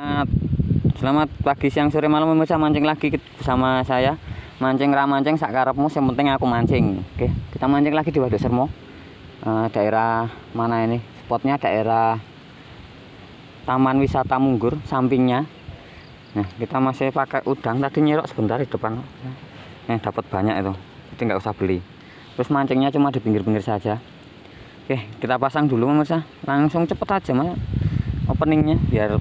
Selamat, selamat pagi, siang, sore, malam pemirsa mancing lagi bersama saya. Mancing ra mancing sak karepmu, yang penting aku mancing. Oke, kita mancing lagi di Waduk Sermo. Eh, daerah mana ini? Spotnya daerah Taman Wisata Munggur, sampingnya. Nah, kita masih pakai udang. Tadi nyerok sebentar di depan. Eh, dapat banyak itu. Jadi nggak usah beli. Terus mancingnya cuma di pinggir-pinggir saja. Oke, kita pasang dulu pemirsa. Langsung cepet aja mas openingnya biar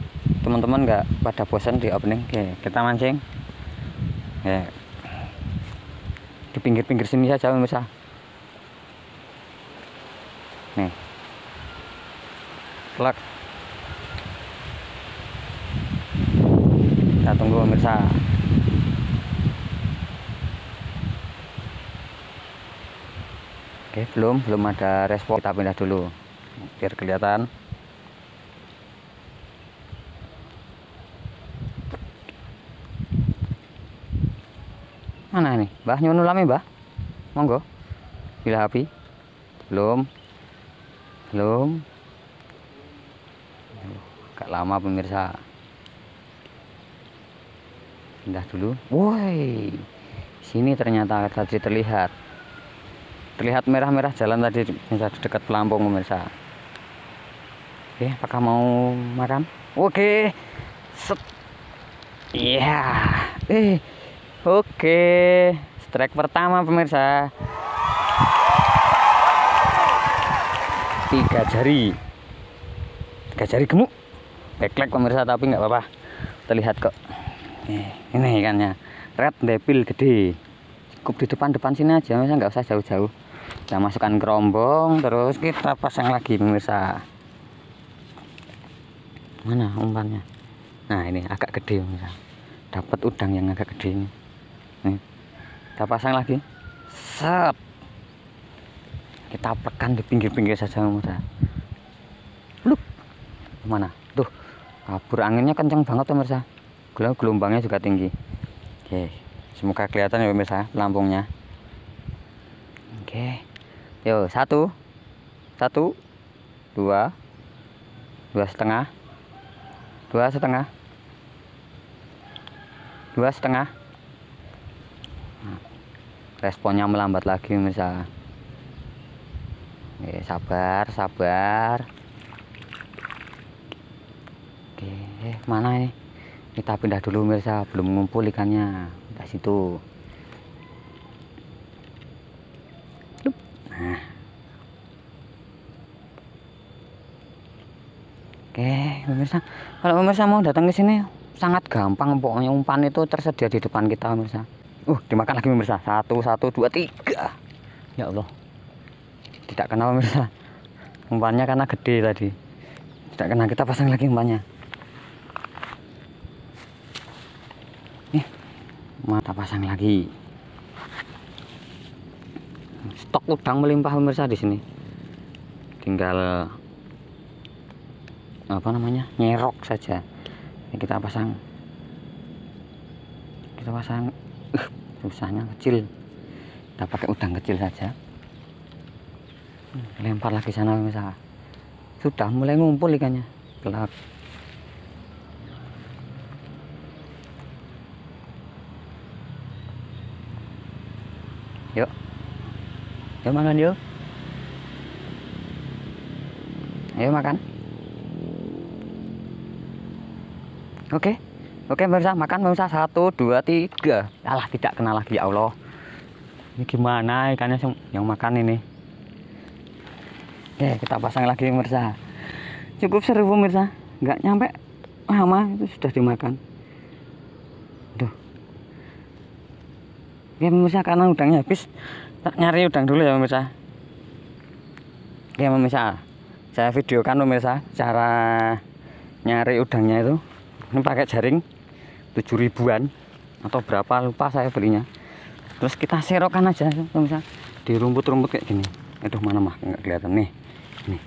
teman-teman nggak pada bosan di opening. Oke, kita mancing. Ya. Di pinggir-pinggir sini saja pemirsa. Nih. Plak. Kita tunggu pemirsa. Oke, belum, belum ada respon. Kita pindah dulu biar kelihatan. Mana nih? Mbah nyuwun ulame, Mbah. Monggo. Bila api. Belum. Belum. Agak lama pemirsa. Pindah dulu. Woi. Sini ternyata tadi terlihat. Terlihat merah-merah jalan tadi dekat pelampung pemirsa. Oke, apakah mau makan? Oke. Set. Iya. Eh. Oke, strike pertama pemirsa. Tiga jari, tiga jari gemuk. Beklek pemirsa tapi nggak apa-apa. Terlihat kok. Eh, ini ikannya, red devil gede. Cukup di depan-depan sini aja, pemirsa nggak usah jauh-jauh. Kita masukkan kerombong, terus kita pasang lagi pemirsa. Mana umpannya? Nah ini agak gede pemirsa. Dapat udang yang agak gede ini nih kita pasang lagi. Set. Kita pekan di pinggir-pinggir saja Luk. mana? Tuh kabur. Anginnya kencang banget pemirsa gelombangnya juga tinggi. Oke semoga kelihatan ya pemirsa pelampungnya oke. Yuk satu. Satu. Dua. Dua setengah. Dua setengah. Dua setengah responnya melambat lagi misal Oke, sabar sabar. Oke mana ini? Kita pindah dulu mirsa belum ngumpul ikannya. Di situ. Nah. Oke pemirsa. Kalau pemirsa mau datang ke sini sangat gampang. Pokoknya umpan itu tersedia di depan kita pemirsa Uh, dimakan lagi pemirsa. Satu, satu, dua, tiga. Ya Allah. Tidak kena pemirsa. Umpannya karena gede tadi. Tidak kena kita pasang lagi umpannya. Nih, mata pasang lagi. Stok udang melimpah pemirsa di sini. Tinggal apa namanya nyerok saja. Ini kita pasang. Kita pasang susahnya kecil. Kita pakai udang kecil saja. Lempar lagi sana misal sudah mulai ngumpul ikannya. Gelap. Yuk. Yuk makan yuk. Ayo makan. Oke. okay. Oke pemirsa makan pemirsa satu dua tiga. Alah tidak kena lagi ya Allah. Ini gimana ikannya yang makan ini? Oke kita pasang lagi pemirsa Cukup seru pemirsa Nggak nyampe lama itu sudah dimakan. Duh. Oke pemirsa karena udangnya habis Tak nyari udang dulu ya pemirsa Oke pemirsa Saya videokan pemirsa Cara nyari udangnya itu. Ini pakai jaring tujuh ribuan atau berapa lupa saya belinya. Terus kita serokan aja pemirsa di rumput-rumput kayak gini. Aduh mana mah nggak kelihatan nih. Nih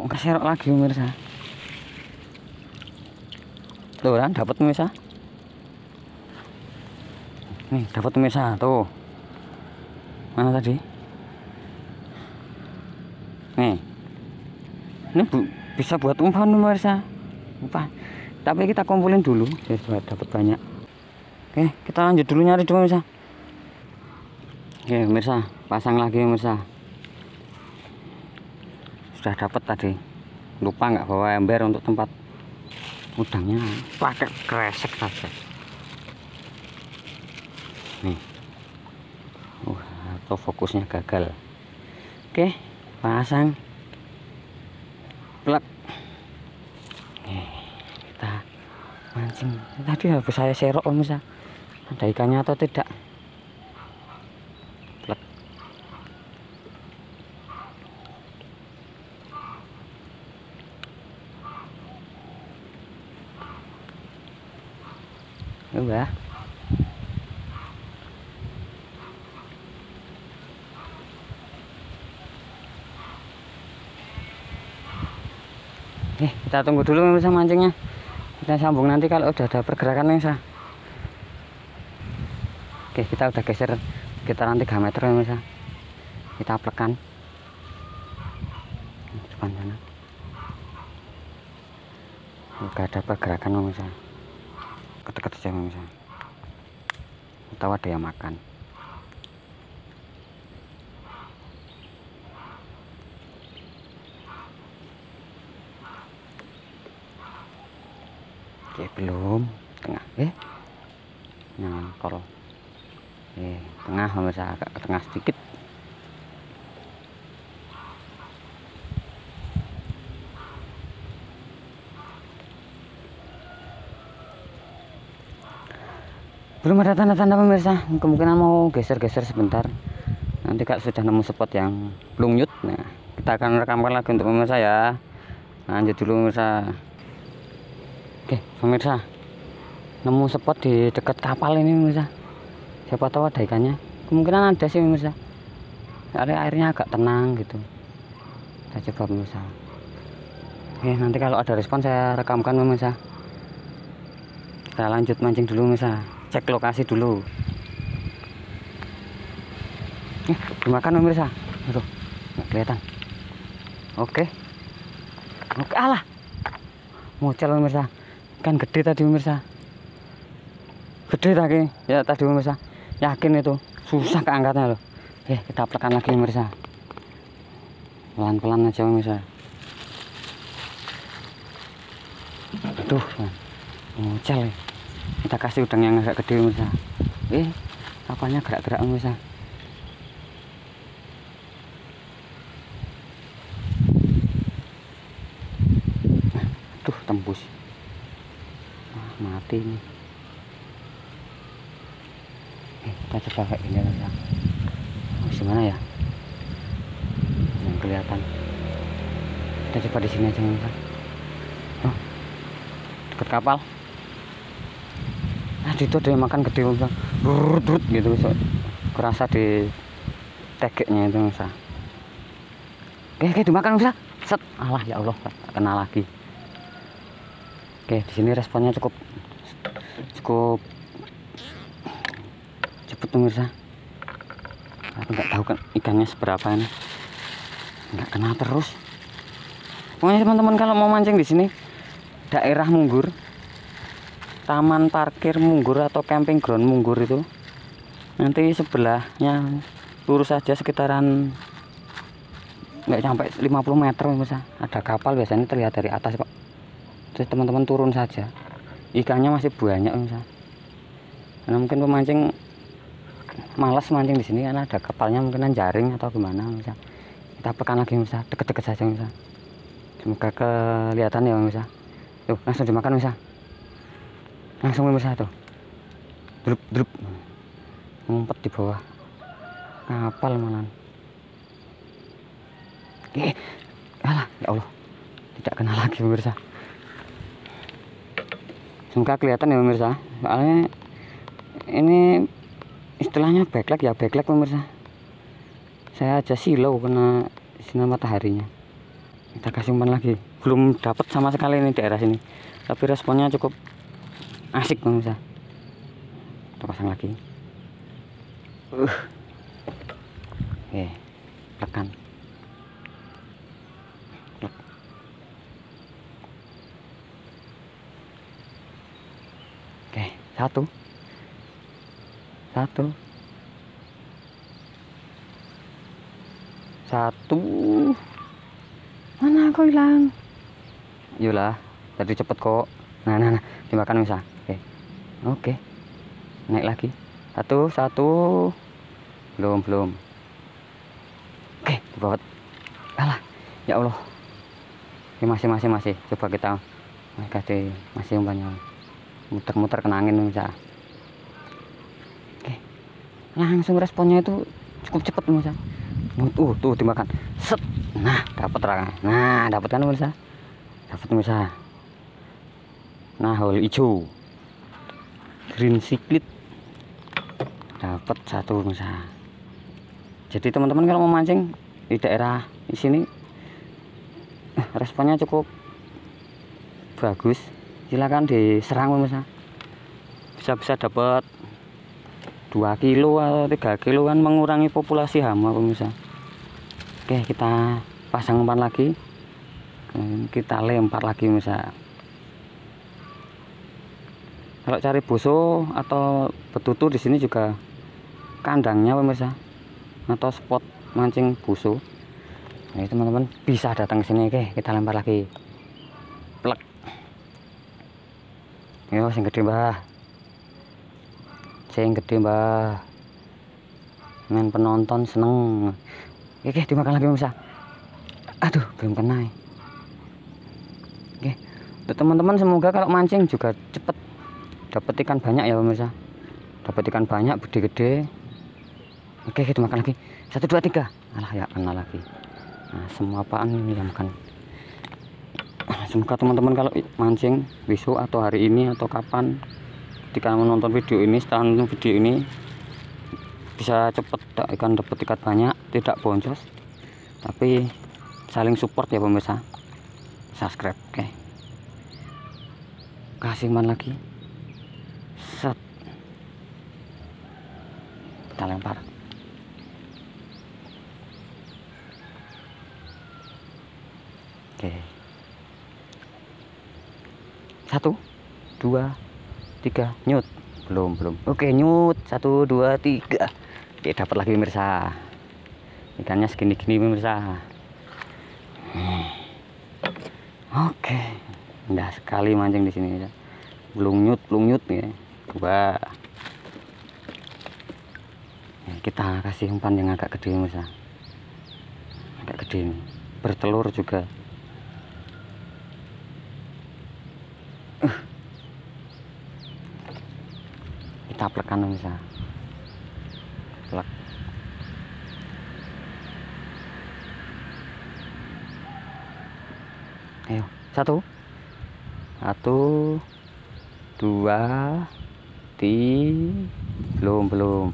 Oh, serok lagi pemirsa? Tuh kan dapat pemirsa? Nih dapat pemirsa. Tuh. Mana tadi nih ini bu, bisa buat umpan pemirsa. Umpan. Tapi kita kumpulin dulu biar dapat banyak. Oke kita lanjut dulu nyari dulu pemirsa. Oke pemirsa pasang lagi pemirsa. Sudah dapat tadi. Lupa nggak bawa ember untuk tempat udangnya? Pakai kresek saja. Nih. Uh, atau fokusnya gagal. Oke pasang. Plak. Kita mancing. Tadi habis saya serok pemirsa ada ikannya atau tidak? Plak. Udah kita tunggu dulu pemirsa mancingnya. Kita sambung nanti kalau udah ada pergerakan pemirsa. Oke, kita udah geser sekitaran 3 meter pemirsa. Kita plekan. Depan sana. Gak ada pergerakan pemirsa. Deket-deket saja pemirsa. Atau ada yang makan. Belum. Tengah. Eh. Nyangkol. Eh, tengah pemirsa agak tengah sedikit. Belum ada tanda-tanda pemirsa. Kemungkinan mau geser-geser sebentar. Nanti kak sudah nemu spot yang belum nyut. Nah, kita akan rekamkan lagi untuk pemirsa ya. Lanjut dulu pemirsa. Oke, pemirsa. Nemu spot di dekat kapal ini, pemirsa. Siapa tahu ada ikannya. Kemungkinan ada sih, pemirsa. Karena airnya agak tenang gitu. Kita coba, pemirsa. Oke, nanti kalau ada respon saya rekamkan, pemirsa. Kita lanjut mancing dulu, pemirsa. Cek lokasi dulu. Eh, dimakan, pemirsa. Aduh, nggak kelihatan. Oke. Oke, alah. Muncul, pemirsa kan gede tadi pemirsa. Gede tadi. Ya tadi pemirsa. Yakin itu. Susah keangkatnya loh. Eh kita tekan lagi pemirsa. Pelan-pelan aja pemirsa. Aduh muncul ya. kita kasih udang yang agak gede pemirsa. Eh kapalnya gerak-gerak pemirsa aduh tembus mati nih eh, kita coba kayak gini aja. Oh, gimana ya? Yang kelihatan. Kita coba di sini aja nih oh, dekat kapal. Nah itu ada yang makan gede bisa brut gitu bisa kerasa di tegeknya itu bisa oke oke dimakan bisa set. Alah ya Allah kena lagi Oke, di sini responnya cukup cukup cepet pemirsa. Aku nggak tahu kan ikannya seberapa ini. Nggak kena terus. Pokoknya teman-teman kalau mau mancing di sini daerah Munggur, taman parkir Munggur atau camping ground Munggur itu nanti sebelahnya lurus saja sekitaran nggak sampai 50 meter pemirsa. Ada kapal biasanya terlihat dari atas kok terus teman-teman turun saja. Ikannya masih banyak misal karena mungkin pemancing malas mancing di sini karena ada kapalnya mungkin jaring atau gimana misal kita pekan lagi misal deket-deket saja misal semoga kelihatan ya misal tuh langsung dimakan misal langsung misal tuh. Drup drup. Ngumpet di bawah. Kapal malah eh alah ya Allah. Tidak kenal lagi pemirsa semoga kelihatan ya pemirsa. Soalnya ini istilahnya backlight ya backlight pemirsa. Saya aja silau kena sinar mataharinya. Kita kasih umpan lagi. Belum dapat sama sekali ini daerah sini. Tapi responnya cukup asik pemirsa. Kita pasang lagi. Uh. oke tekan satu. Satu. Satu. Mana aku hilang? Yolah tadi cepet kok. Nah nah nah dimakan bisa oke. Oke. Naik lagi. Satu satu. Belum belum. Oke dibawa. Alah ya Allah. Ini masih masih masih. Coba kita kasih masih umpannya muter-muter kena angin bisa oke. Langsung responnya itu cukup cepat bisa uh tuh dimakan set. Nah dapat terang nah dapat kan bisa dapat bisa nah hole hijau. Green cichlid dapat satu bisa jadi teman-teman kalau mau mancing di daerah di sini eh, responnya cukup bagus silakan diserang pemirsa bisa-bisa dapat 2 kilo atau 3 kilo kan mengurangi populasi hama pemirsa oke kita pasang umpan lagi. Kita lempar lagi pemirsa kalau cari buso atau betutu di sini juga kandangnya pemirsa atau spot mancing buso Nah, teman-teman bisa datang ke sini. Oke kita lempar lagi. Plek. Yo sing gede, Mbah. Sing gede, Mbah. Main penonton seneng. Oke, dimakan lagi, Mas. Aduh, belum kena. Ya. Oke. Untuk teman-teman semoga kalau mancing juga cepet dapat ikan banyak ya, pemirsa. Dapat ikan banyak, gede-gede. Oke, kita makan lagi. Satu, dua, tiga. Alah ya, kena lagi nah, semua apaan ini ya makan semoga teman-teman kalau mancing besok atau hari ini atau kapan ketika menonton video ini setelah menonton video ini bisa cepet ikan dapat ikan banyak tidak boncos. Tapi saling support ya pemirsa. Subscribe oke. Okay. kasih man lagi. Set. Kita lempar. Oke. Satu, dua, tiga, nyut. Belum, belum. Oke, nyut. Satu, dua, tiga. Oke, dapat lagi pemirsa. Ikannya segini-gini pemirsa. Hmm. Oke. Indah sekali mancing di sini ya. Belum nyut, belum nyut ya. Dua. kita kasih umpan yang agak gede pemirsa. Agak gede. Bertelur juga. Caplekan bisa. Plek. Ayo satu. Satu dua tiga belum belum.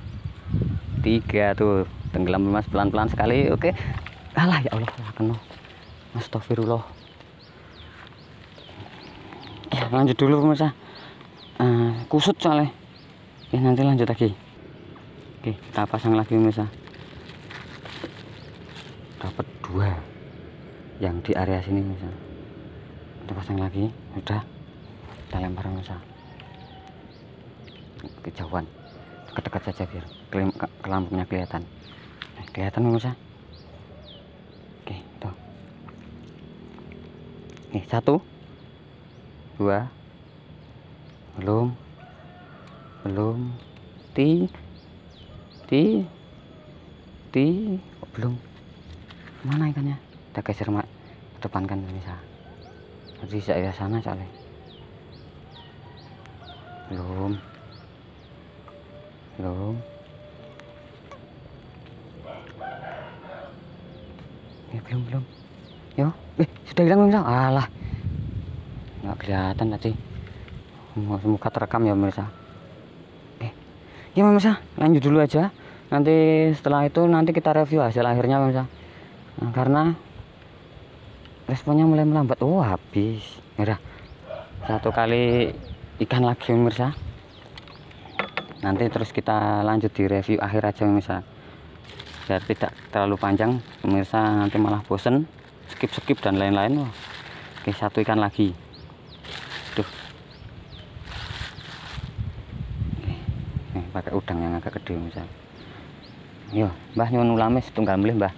Tiga tuh. Tenggelam mas pelan-pelan sekali oke. Alah ya Allah ya kena. Astagfirullah. Ya lanjut dulu pemirsa uh, kusut soalnya ya nanti lanjut lagi. Oke kita pasang lagi pemirsa dapat dua yang di area sini pemirsa kita pasang lagi udah kita lempar pemirsa kejauhan. Dekat-dekat saja biar ke lampunya kelihatan. Nah, kelihatan pemirsa oke tuh nih satu. Dua. Belum belum. Ti. Ti. Ti. Oh, belum. Mana ikannya? Kita geser mak. Depan kan bisa di saya sana soalnya. Belum. Belum. Eh belum belum. Yo. Eh sudah hilang belum alah. Nggak kelihatan tadi. Muka terekam ya pemirsa ya pemirsa lanjut dulu aja. Nanti setelah itu nanti kita review hasil akhirnya pemirsa nah, karena responnya mulai melambat. Oh habis. Ya satu kali ikan lagi pemirsa nanti terus kita lanjut di review akhir aja pemirsa biar tidak terlalu panjang. Pemirsa nanti malah bosen. Skip skip dan lain-lain. Oke satu ikan lagi tuh pakai udang yang agak gede misal yo mbah nyuwun ulame setunggal melih mbah.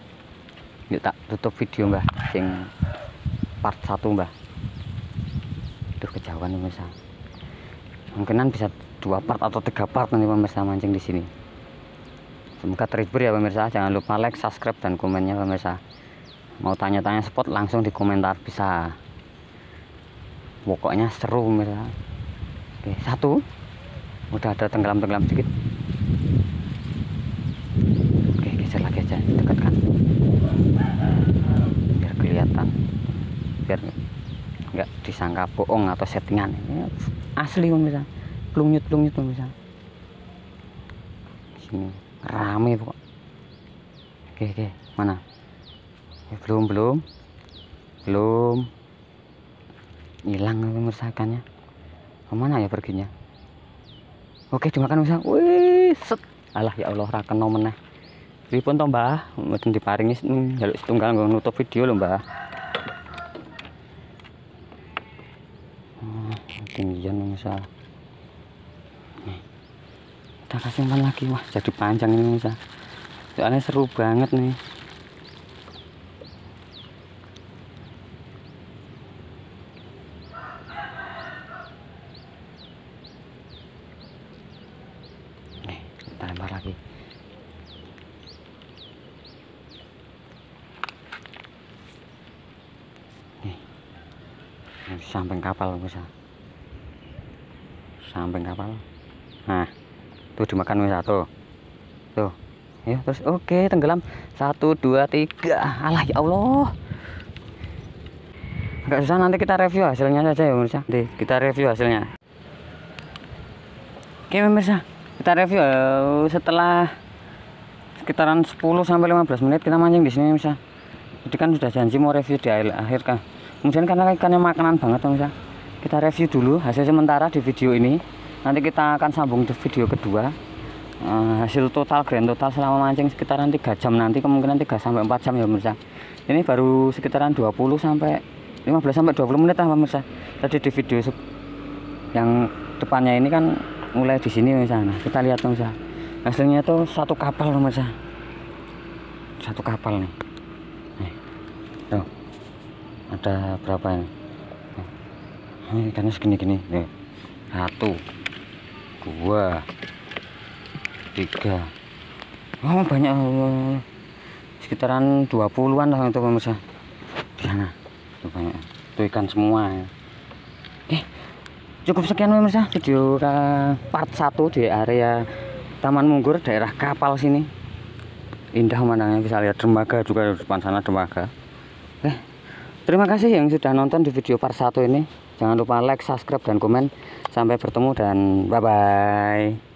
Yuk tak tutup video mbah sing part 1 mbah. Duh kejauhan pemirsa mungkinan bisa dua part atau tiga part nanti pemirsa mancing di sini. Semoga terhibur ya pemirsa. Jangan lupa like subscribe dan komennya pemirsa. Mau tanya-tanya spot langsung di komentar bisa. Pokoknya seru pemirsa. Oke satu udah ada tenggelam-tenggelam sedikit. Oke geser lagi aja. Dekatkan. Biar kelihatan. Biar nggak disangka bohong atau settingan. Ini asli pemirsa plungnyut plungnyut pemirsa sini. Rame pokok oke oke. Mana? Eh, belum belum. Belum. Hilang pemirsa ikannya. Ke mana ya perginya oke dimakan pemirsa wih set. Alah ya Allah raken meneh. Pripun to mbah? Mboten diparingi jaluk setunggal nggo nutup video lho mbah. Hmm, tinggian Nih. kita kasih lagi wah jadi panjang ini pemirsa soalnya seru banget nih samping kapal pemirsa samping kapal. Nah tuh dimakan pemirsa tuh tuh. Ya terus oke tenggelam. Satu dua tiga. Alah ya Allah. Nggak susah nanti kita review hasilnya saja ya pemirsa Nanti kita review hasilnya. Oke pemirsa kita review eh, setelah sekitaran 10 sampai 15 menit kita mancing di sini pemirsa jadi kan sudah janji mau review di akhir, akhir kan kemudian karena ikannya makanan banget pemirsa kita review dulu hasil sementara di video ini. Nanti kita akan sambung di video kedua. Eh, hasil total grand total selama mancing sekitaran 3 jam nanti kemungkinan 3 sampai 4 jam ya pemirsa ini baru sekitaran 20 sampai 15 sampai 20 menit lah pemirsa tadi di video yang depannya ini kan mulai di sini pemirsa nah kita lihat pemirsa hasilnya itu satu kapal pemirsa satu kapal nih. Nih tuh ada berapa ini ini ikannya segini gini nih satu dua tiga. Oh banyak oh, sekitaran 20-an lah itu pemirsa. Di sana tuh banyak. Itu ikan semua ya. oke cukup sekian pemirsa video ka- part 1 di area Taman Munggur daerah kapal sini. Indah pemandangannya bisa lihat dermaga juga di depan sana dermaga. Oke terima kasih yang sudah nonton di video part 1 ini. Jangan lupa like subscribe dan komen. Sampai bertemu dan bye bye